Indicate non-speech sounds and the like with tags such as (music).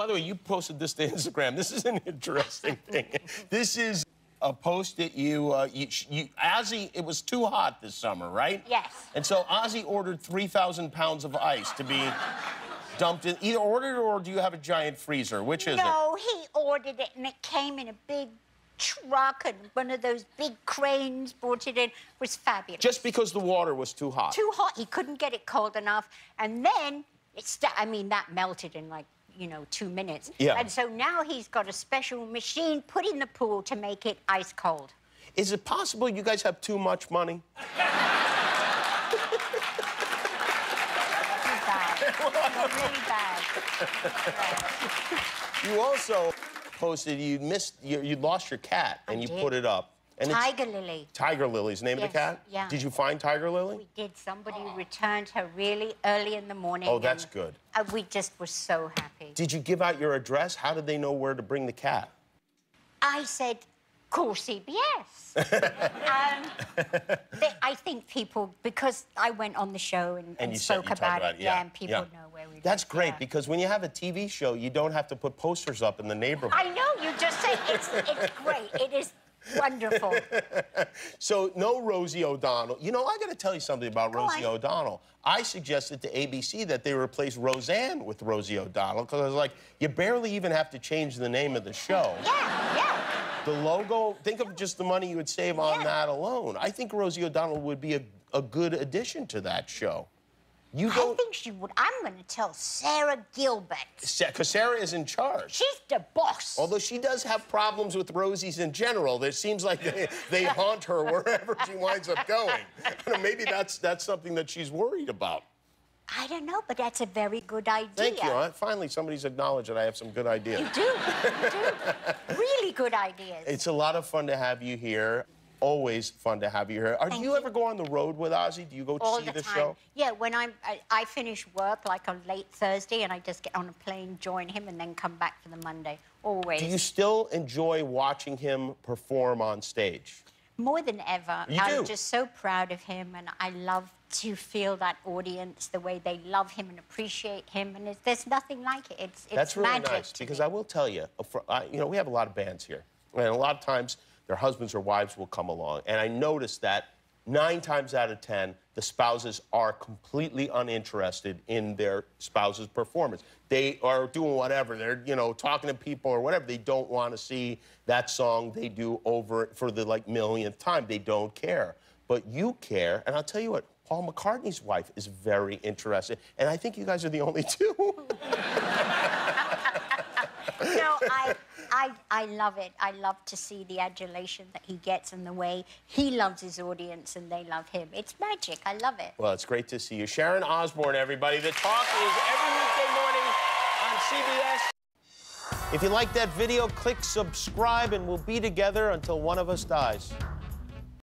By the way, you posted this to Instagram. This is an interesting thing. This is a post that you, uh, you, you, Ozzy, it was too hot this summer, right? Yes. And so Ozzy ordered 3,000 pounds of ice to be dumped in. Either ordered or do you have a giant freezer? Which is it? No, he ordered it and it came in a big truck and one of those big cranes brought it in. It was fabulous. Just because the water was too hot. too hot. He couldn't get it cold enough. And then it sta- I mean, that melted in like, you know, two minutes. Yeah. And so now he's got a special machine put in the pool to make it ice cold. Is it possible you guys have too much money? (laughs) (laughs) Really bad. You also posted you missed you, you lost your cat and you did. put it up. And Tiger Lily. Tiger Lily's name of the cat. yeah. Did you find Tiger Lily? We did. Somebody returned her really early in the morning. Oh, that's good. uh, we just were so happy. Did you give out your address? How did they know where to bring the cat? I said, call CBS. (laughs) um, they, I think people, because I went on the show and, and you said- spoke you about, about it, yeah, yeah, and people yeah. know where we That's great because when you have a TV show, you don't have to put posters up in the neighborhood. I know, you just say, it's, it's great. It is wonderful. (laughs) So no Rosie O'Donnell. You know, I got to tell you something about Go Rosie on. O'Donnell. I suggested to ABC that they replace Roseanne with Rosie O'Donnell because I was like, you barely even have to change the name of the show. Yeah, yeah. The logo, think of just the money you would save on Yeah. that alone. I think Rosie O'Donnell would be a, a good addition to that show. You I don't, think she would. I'm going to tell Sara Gilbert. because Sarah is in charge. She's the boss. Although she does have problems with Rosie's in general, it seems like they, they haunt her wherever she winds up going. (laughs) Maybe that's that's something that she's worried about. I don't know, but that's a very good idea. Thank you. Huh? Finally, somebody's acknowledged that I have some good ideas. You do. You do. (laughs) really good ideas. It's a lot of fun to have you here. Always fun to have you here. Are, do you you. ever go on the road with Ozzy? Do you go all see the, the, show? Yeah, when I'm, I, I finish work like on late Thursday, and I just get on a plane, join him, and then come back for the Monday. Always. Do you still enjoy watching him perform on stage? More than ever. You I'm do? just so proud of him, and I love to feel that audience, the way they love him and appreciate him, and it's, there's nothing like it. It's, it's That's really magic nice because me. I will tell you, uh, for, I, you know, we have a lot of bands here, and a lot of times their husbands or wives will come along, and I noticed that nine times out of ten, the spouses are completely uninterested in their spouse's performance. They are doing whatever. They're, you know, talking to people or whatever. They don't want to see that song they do over for the like millionth time. They don't care. But you care, and I'll tell you what, Paul McCartney's wife is very interested, and I think you guys are the only (laughs) two. (laughs) No, I, I, I love it. I love to see the adulation that he gets and the way he loves his audience and they love him. It's magic. I love it. Well, it's great to see you. Sharon Osbourne, everybody. The talk is every weekday morning on CBS. If you like that video, click subscribe and we'll be together until one of us dies.